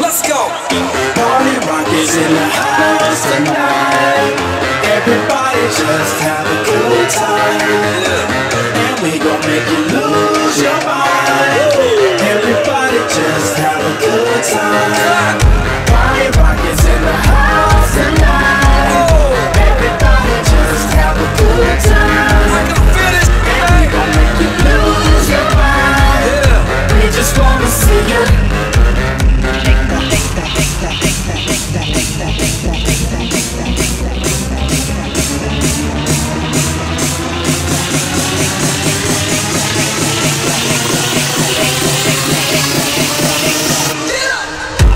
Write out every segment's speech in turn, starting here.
Let's go. Party rock is in the house tonight. Everybody just have a good time. And we gon' make you lose your mind. Everybody just have a good time.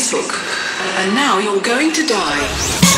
Facebook, and now you're going to die.